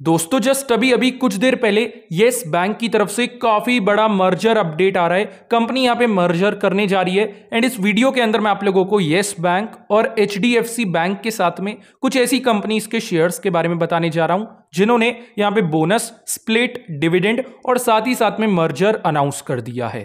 दोस्तों जस्ट अभी अभी कुछ देर पहले येस बैंक की तरफ़ से काफ़ी बड़ा मर्जर अपडेट आ रहा है। कंपनी यहाँ पे मर्जर करने जा रही है। एंड इस वीडियो के अंदर मैं आप लोगों को येस बैंक और एचडीएफसी बैंक के साथ में कुछ ऐसी कंपनीज़ के शेयर्स के बारे में बताने जा रहा हूँ, जिन्होंने यहाँ पे बोनस स्प्लिट डिविडेंड और साथ ही साथ में मर्जर अनाउंस कर दिया है।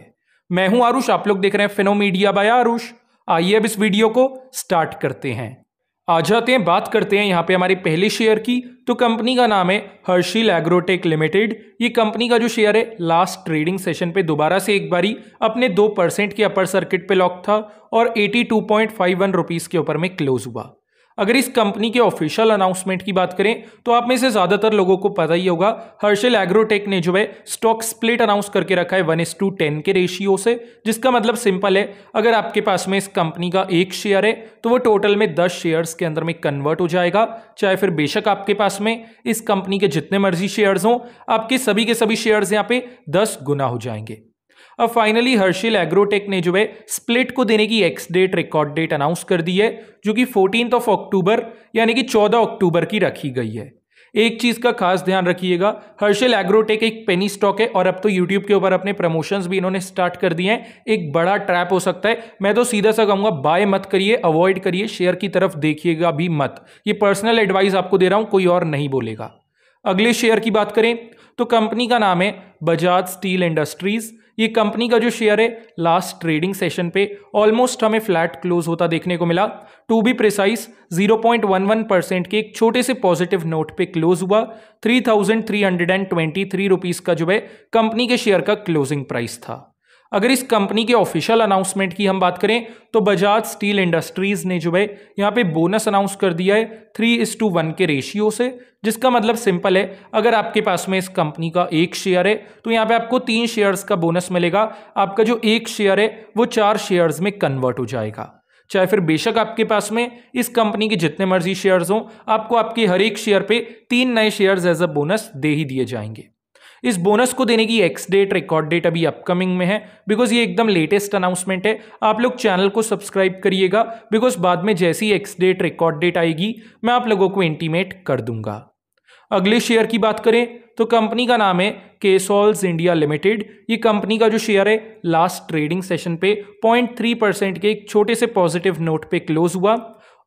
मैं हूँ आरुष, आप लोग देख रहे हैं फिनोमीडिया बाय आरुष। आइए अब इस वीडियो को स्टार्ट करते हैं। आ जाते हैं, बात करते हैं यहाँ पे हमारी पहली शेयर की। तो कंपनी का नाम है हर्शील एग्रोटेक लिमिटेड ये कंपनी का जो शेयर है लास्ट ट्रेडिंग सेशन पे दोबारा से एक बारी अपने दो परसेंट के अपर सर्किट पे लॉक था और eighty two point five one rupees के ऊपर में क्लोज हुआ। अगर इस कंपनी के ऑफिशियल अनाउंसमेंट की बात करें तो आप में से ज़्यादातर लोगों को पता ही होगा, हर्षल एग्रोटेक ने जो है स्टॉक स्प्लिट अनाउंस करके रखा है वन इस टू टेन के रेशियो से, जिसका मतलब सिंपल है, अगर आपके पास में इस कंपनी का एक शेयर है तो वो टोटल में दस शेयर्स के अंदर में कन्वर्ट हो जाएगा, चाहे फिर बेशक आपके पास में इस कंपनी के जितने मर्ज़ी शेयर्स हों, आपके सभी के सभी शेयर्स यहाँ पे दस गुना हो जाएँगे। अब फाइनली हर्शिल एग्रोटेक ने जो है स्प्लिट को देने की ex date record date announce कर दी है, जो कि फोर्टीन ऑफ़ अक्टूबर यानी कि 14 अक्टूबर की रखी गई है। एक चीज़ का खास ध्यान रखिएगा हर्षल एग्रोटेक एक पेनी स्टॉक है और अब तो यूट्यूब के ऊपर अपने प्रमोशंस भी इन्होंने स्टार्ट कर दिए हैं। एक बड़ा ट्रैप हो सकता है। मैं तो सीधा सा कहूँगा बाय मत करिए अवॉइड करिए शेयर की तरफ़ देखिएगा भी मत। ये पर्सनल एडवाइस आपको दे रहा हूँ, कोई और नहीं बोलेगा। अगले शेयर की बात करें तो कंपनी का नाम है बजाज स्टील इंडस्ट्रीज़ ये कंपनी का जो शेयर है लास्ट ट्रेडिंग सेशन पे ऑलमोस्ट हमें फ्लैट क्लोज होता देखने को मिला। टू बी प्रिसाइज 0.11 परसेंट के एक छोटे से पॉजिटिव नोट पे क्लोज हुआ। 3,323 रुपीस का जो है कंपनी के शेयर का क्लोजिंग प्राइस था। अगर इस कंपनी के ऑफिशियल अनाउंसमेंट की हम बात करें तो बजाज स्टील इंडस्ट्रीज़ ने जो है, यहाँ पे बोनस अनाउंस कर दिया है थ्री इस टू वन के रेशियो से, जिसका मतलब सिंपल है, अगर आपके पास में इस कंपनी का एक शेयर है तो यहाँ पे आपको तीन शेयर्स का बोनस मिलेगा, आपका जो एक शेयर है, वो चार शेयर्स में कन्वर्ट हो जाएगा। चाहे फिर बेशक आपके पास में इस कंपनी के जितने मर्ज़ी शेयर्स हों, आपको आपके हर एक शेयर पे तीन नए शेयर्स एज अ बोनस दे ही दिए जाएँगे। इस बोनस को देने की एक्स डेट रिकॉर्ड डेट अभी अपकमिंग में है। बिकॉज़ ये एकदम लेटेस्ट अनाउंसमेंट है। आप लोग चैनल को सब्सक्राइब करिएगा। बिकॉज़ बाद में जैसी एक्स डेट रिकॉर्ड डेट आएगी, मैं आप लोगों को इंटीमेट कर दूँगा। अगले शेयर की बात करें तो कंपनी का नाम है केसॉल्स इंडिया लिमिटेड ये कंपनी का जो शेयर है लास्ट ट्रेडिंग सेशन पे पॉइंट थ्री परसेंट के एक छोटे से पॉजिटिव नोट पे क्लोज हुआ।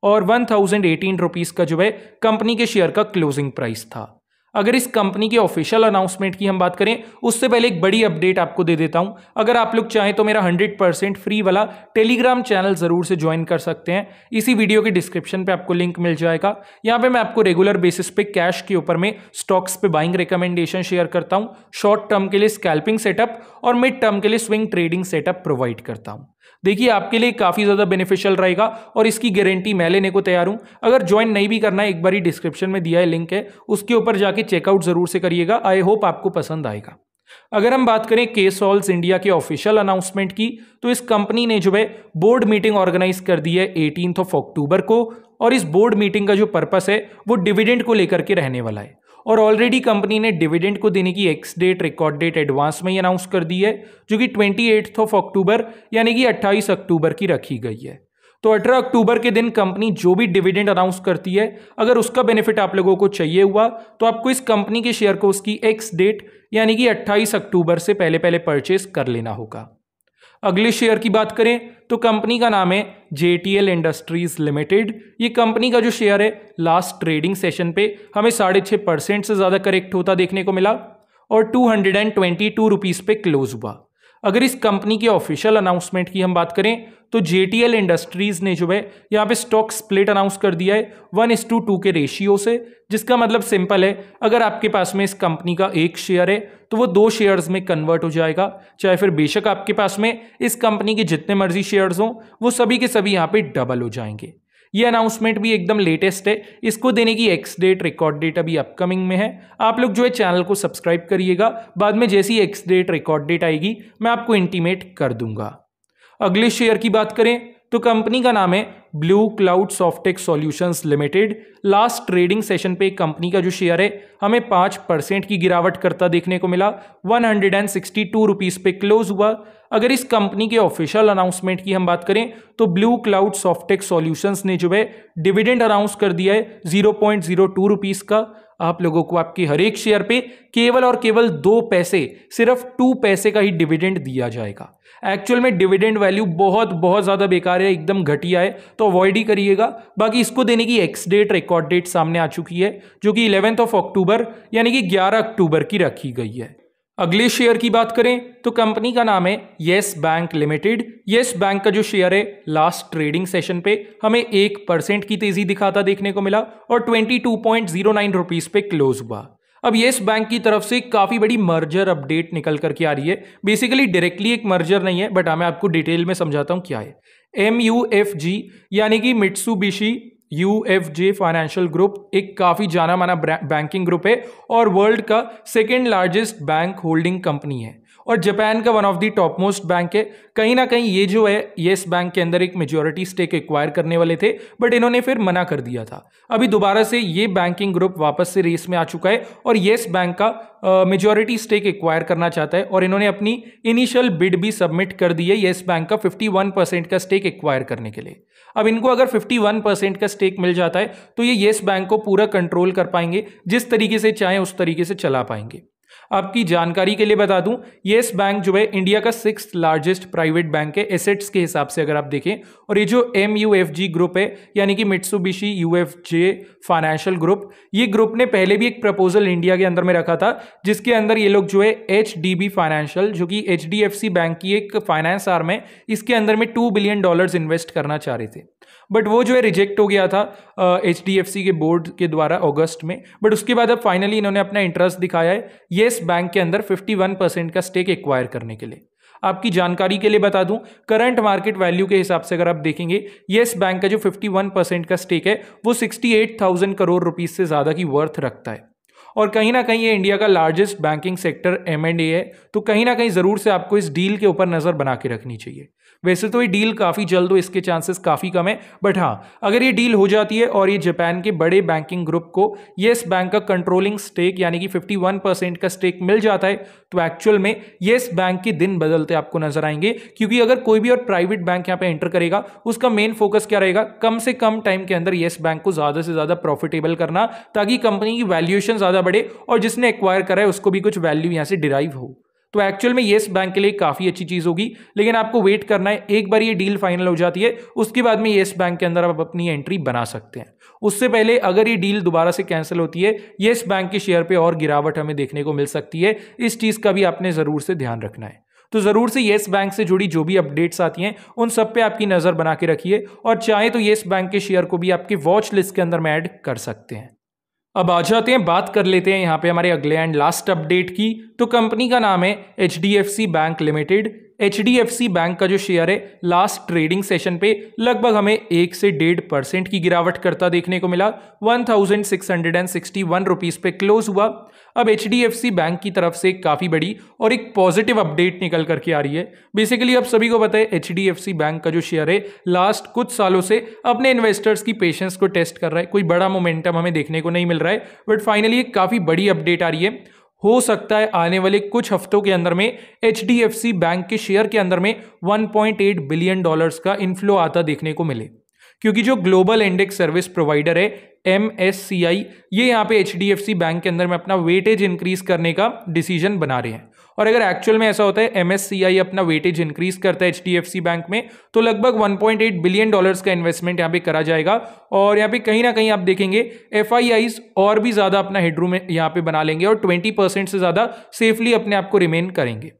और वन थाउज़ेंड एटीन रुपीज़ का जो है कंपनी के शेयर का क्लोजिंग प्राइस था। अगर इस कंपनी के ऑफिशियल अनाउंसमेंट की हम बात करें, उससे पहले एक बड़ी अपडेट आपको दे देता हूँ। अगर आप लोग चाहें तो मेरा 100 परसेंट फ्री वाला टेलीग्राम चैनल ज़रूर से ज्वाइन कर सकते हैं। इसी वीडियो के डिस्क्रिप्शन पे आपको लिंक मिल जाएगा। यहाँ पे मैं आपको रेगुलर बेसिस पे कैश के ऊपर में स्टॉक्स पे बाइंग रिकमेंडेशन शेयर करता हूँ। शॉर्ट टर्म के लिए स्कैल्पिंग सेटअप और मिड टर्म के लिए स्विंग ट्रेडिंग सेटअप प्रोवाइड करता हूँ। देखिए, आपके लिए काफ़ी ज़्यादा बेनिफिशियल रहेगा और इसकी गारंटी मैं लेने को तैयार हूँ। अगर ज्वाइन नहीं भी करना है, एक बार डिस्क्रिप्शन में दिया है लिंक है, उसके ऊपर जाके चेकआउट ज़रूर से करिएगा। आई होप आपको पसंद आएगा। अगर हम बात करें के सॉल्स इंडिया के ऑफिशियल अनाउंसमेंट की तो इस कंपनी ने जो है बोर्ड मीटिंग ऑर्गेनाइज कर दी है एटीन ऑफ़ अक्टूबर को, और इस बोर्ड मीटिंग का जो पर्पस है, वो डिविडेंड को लेकर के रहने वाला है। और ऑलरेडी कंपनी ने डिविडेंड को देने की ex date record date advance में ही अनाउंस कर दी है, जो कि ट्वेंटी ऑफ़ अक्टूबर यानी कि अट्ठाईस अक्टूबर की रखी गई है। तो 18 अक्टूबर के दिन कंपनी जो भी डिविडेंड अनाउंस करती है, अगर उसका बेनिफिट आप लोगों को चाहिए हुआ तो आपको इस कंपनी के शेयर को उसकी एक्स डेट यानी कि 28 अक्टूबर से पहले पहले परचेस कर लेना होगा। अगले शेयर की बात करें तो कंपनी का नाम है जेटीएल इंडस्ट्रीज़ लिमिटेड। ये कंपनी का जो शेयर है लास्ट ट्रेडिंग सेशन पे हमें साढ़े छः परसेंट से ज़्यादा करेक्ट होता देखने को मिला और two hundred and twenty two rupees पे क्लोज हुआ। अगर इस कंपनी के ऑफिशियल अनाउंसमेंट की हम बात करें तो जेटीएल इंडस्ट्रीज़ ने जो है, यहाँ पे स्टॉक स्प्लिट अनाउंस कर दिया है वन इस टू टू के रेशियो से, जिसका मतलब सिंपल है, अगर आपके पास में इस कंपनी का एक शेयर है तो वो दो शेयर्स में कन्वर्ट हो जाएगा, चाहे फिर बेशक आपके पास में इस कंपनी के जितने मर्ज़ी शेयर्स हों, वो सभी के सभी यहाँ पे डबल हो जाएँगे। ये अनाउंसमेंट भी एकदम लेटेस्ट है। इसको देने की एक्स डेट रिकॉर्ड डेट अभी अपकमिंग में है। आप लोग जो है चैनल को सब्सक्राइब करिएगा। बाद में जैसी एक्स डेट रिकॉर्ड डेट आएगी, मैं आपको इंटीमेट कर दूँगा। अगले शेयर की बात करें तो कंपनी का नाम है Blue Cloud Softech Solutions Limited. Last trading session पे कंपनी का जो शेयर है, हमें पाँच परसेंट की गिरावट करता देखने को मिला। One hundred and sixty two rupees पे क्लोज हुआ। अगर इस कंपनी के ऑफिशियल अनाउंसमेंट की हम बात करें तो ब्लू क्लाउड सॉफ्टेक सॉल्यूशंस ने जो है, डिविडेंड अनाउंस कर दिया है, zero point zero two rupees का। आप लोगों को आपके हर एक शेयर पे केवल और केवल दो पैसे, सिर्फ़ टू पैसे का ही डिविडेंड दिया जाएगा। एक्चुअल में डिविडेंड वैल्यू बहुत बहुत ज़्यादा बेकार है, एकदम घटिया है तो अवॉइड ही करिएगा। बाकी इसको देने की एक्स डेट रिकॉर्ड डेट सामने आ चुकी है, जो कि इलेवेंथ ऑफ़ अक्टूबर यानी कि 11 अक्टूबर की रखी गई है। अगले शेयर की बात करें तो कंपनी का नाम है Yes Bank Limited. Yes Bank का जो शेयर है लास्ट ट्रेडिंग सेशन पे हमें एक परसेंट की तेज़ी दिखाता देखने को मिला और twenty two point zero nine rupees पे क्लोज हुआ। अब येस बैंक की तरफ़ से काफ़ी बड़ी मर्जर अपडेट निकल करके आ रही है। बेसिकली डायरेक्टली एक मर्जर नहीं है बट हाँ मैं आपको डिटेल में समझाता हूँ क्या है। एम यू एफ़ जी यानी कि Mitsubishi U F J Financial Group एक काफ़ी जाना माना बैंकिंग ग्रुप है और वर्ल्ड का second largest bank holding company है। और जापान का one of the top most bank है। कहीं ना कहीं ये जो है येस बैंक के अंदर एक मेजोरिटी स्टेक एक्वायर करने वाले थे बट इन्होंने फिर मना कर दिया था। अभी दोबारा से ये बैंकिंग ग्रुप वापस से रेस में आ चुका है और येस बैंक का मेजोरिटी स्टेक एक्वायर करना चाहता है और इन्होंने अपनी इनिशियल बिड भी सबमिट कर दी है येस बैंक का 51 परसेंट का स्टेक एक्वायर करने के लिए। अब इनको अगर 51 परसेंट का स्टेक मिल जाता है तो ये येस बैंक को पूरा कंट्रोल कर पाएँगे, जिस तरीके से चाहें उस तरीके से चला पाएँगे। आपकी जानकारी के लिए बता दूँ, येस बैंक जो है इंडिया का सिक्स लार्जेस्ट प्राइवेट बैंक है, एसेट्स के हिसाब से अगर आप देखें, और ये जो M U F G group है, यानी कि Mitsubishi U F J Financial Group ये ग्रुप ने पहले भी एक प्रपोजल इंडिया के अंदर में रखा था, जिसके अंदर ये लोग जो है एच डी बी फाइनेंशियल जो कि H D F C bank की एक फाइनेंस आर्म है, इसके अंदर में टू बिलियन डॉलर्स इन्वेस्ट करना चाह रहे थे। बट वो जो है रिजेक्ट हो गया था एच सी के बोर्ड के द्वारा अगस्त में। बट उसके बाद अब फाइनली इन्होंने अपना इंटरेस्ट दिखाया है येस बैंक के अंदर 51 परसेंट का स्टेक एक्वायर करने के लिए। आपकी जानकारी के लिए बता दूँ करंट मार्केट वैल्यू के हिसाब से अगर आप देखेंगे येस बैंक का जो 51 परसेंट का स्टेक है वो 68,000 करोड़ रुपीस से ज़्यादा की वर्थ रखता है। और कहीं ना कहीं ये इंडिया का largest banking sector M and A है तो कहीं ना कहीं ज़रूर से आपको इस डील के ऊपर नज़र बना के रखनी चाहिए। वैसे तो ये डील काफ़ी जल्द हो, इसके चांसेस काफ़ी कम है। बट हाँ अगर ये डील हो जाती है और ये जापान के बड़े बैंकिंग ग्रुप को येस बैंक का कंट्रोलिंग स्टेक यानी कि 51 परसेंट का स्टेक मिल जाता है तो एक्चुअल में येस बैंक के दिन बदलते आपको नज़र आएँगे। क्योंकि अगर कोई भी और प्राइवेट बैंक यहाँ पे एंटर करेगा, उसका मेन फोकस क्या रहेगा? कम से कम टाइम के अंदर येस बैंक को ज़्यादा से ज़्यादा प्रॉफिटेबल करना, ताकि कंपनी की वैल्यूएशन ज़्यादा बढ़े और जिसने एक्वायर करा है, उसको भी कुछ वैल्यू यहाँ से डिराइव हो। तो एक्चुअल में येस बैंक के लिए काफ़ी अच्छी चीज़ होगी। लेकिन आपको वेट करना है, एक बार ये डील फाइनल हो जाती है, उसके बाद में येस बैंक के अंदर आप अपनी एंट्री बना सकते हैं। उससे पहले अगर ये डील दोबारा से कैंसिल होती है येस बैंक के शेयर पे और गिरावट हमें देखने को मिल सकती है। इस चीज़ का भी आपने ज़रूर से ध्यान रखना है। तो ज़रूर से येस बैंक से जुड़ी जो भी अपडेट्स आती हैं, उन सब पे आपकी नज़र बना के रखिए और चाहे तो येस बैंक के शेयर को भी आपके वॉच लिस्ट के अंदर में ऐड कर सकते हैं। अब आ जाते हैं, बात कर लेते हैं यहाँ पे हमारे अगले एंड लास्ट अपडेट की। तो कंपनी का नाम है HDFC Bank Limited HDFC Bank का जो शेयर है लास्ट ट्रेडिंग सेशन पे लगभग हमें एक से डेढ़ परसेंट की गिरावट करता देखने को मिला। One thousand six hundred and sixty one rupees पे क्लोज हुआ। अब HDFC बैंक की तरफ़ से काफ़ी बड़ी और एक पॉजिटिव अपडेट निकल करके आ रही है। बेसिकली अब सभी को पता है एच बैंक का जो शेयर है लास्ट कुछ सालों से अपने इन्वेस्टर्स की पेशेंस को टेस्ट कर रहा है। कोई बड़ा मोमेंटम हमें देखने को नहीं मिल रहा है बट फाइनली एक काफ़ी बड़ी अपडेट आ रही है। हो सकता है आने वाले कुछ हफ्तों के अंदर में एचडीएफसी बैंक के शेयर के अंदर में 1.8 बिलियन डॉलर्स का इनफ्लो आता देखने को मिले। क्योंकि जो ग्लोबल इंडेक्स सर्विस प्रोवाइडर है MSCI ये यहाँ पे एचडीएफसी बैंक के अंदर में अपना वेटेज इंक्रीज करने का डिसीज़न बना रहे हैं। और अगर एक्चुअल में ऐसा होता है एमएससीआई अपना वेटेज इंक्रीज करता है एचडीएफसी बैंक में तो लगभग 1.8 बिलियन डॉलर्स का इन्वेस्टमेंट यहाँ पे करा जाएगा। और यहाँ पे कहीं ना कहीं आप देखेंगे एफ़ और भी ज़्यादा अपना हेडरूम यहाँ पे बना लेंगे और 20 परसेंट से ज़्यादा सेफली अपने आप को रिमेन करेंगे।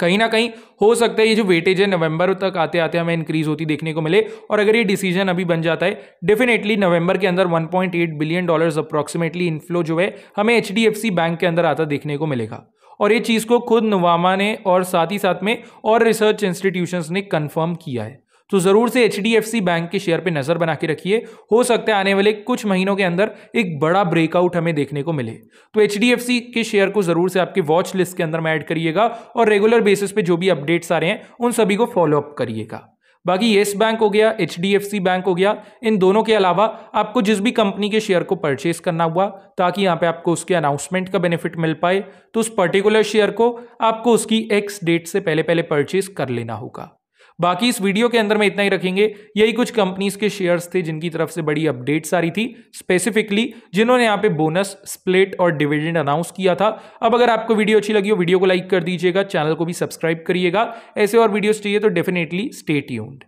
कहीं ना कहीं हो सकता है ये जो वेटेज है नवंबर तक आते आते हमें इंक्रीज होती देखने को मिले और अगर ये डिसीज़न अभी बन जाता है डेफिनेटली नवंबर के अंदर 1.8 बिलियन डॉलर्स अप्रॉक्सीमेटली इनफ्लो जो है, हमें एचडीएफसी बैंक के अंदर आता देखने को मिलेगा। और ये चीज़ को खुद नवामा ने और साथ ही साथ में और रिसर्च इंस्टीट्यूशंस ने कंफर्म किया है। तो ज़रूर से एचडीएफसी बैंक के शेयर पे नज़र बना के रखिए। हो सकता है आने वाले कुछ महीनों के अंदर एक बड़ा ब्रेकआउट हमें देखने को मिले। तो एचडीएफसी के शेयर को ज़रूर से आपके वॉच लिस्ट के अंदर में ऐड करिएगा और रेगुलर बेसिस पे जो भी अपडेट्स आ रहे हैं, उन सभी को फॉलोअप करिएगा। बाकी येस बैंक हो गया एचडीएफसी बैंक हो गया, इन दोनों के अलावा आपको जिस भी कंपनी के शेयर को परचेज करना हुआ, ताकि यहाँ पे आपको उसके अनाउंसमेंट का बेनिफिट मिल पाए तो उस पर्टिकुलर शेयर को आपको उसकी एक्स डेट से पहले पहले परचेज कर लेना होगा। बाकी इस वीडियो के अंदर में इतना ही रखेंगे। यही कुछ कंपनीज़ के शेयर्स थे जिनकी तरफ़ से बड़ी अपडेट्स आ रही थी। स्पेसिफिकली जिन्होंने यहाँ पे बोनस स्प्लिट और डिविडेंड अनाउंस किया था। अब अगर आपको वीडियो अच्छी लगी हो, वीडियो को लाइक कर दीजिएगा चैनल को भी सब्सक्राइब करिएगा। ऐसे और वीडियोज़ चाहिए तो डेफिनेटली स्टे ट्यून्ड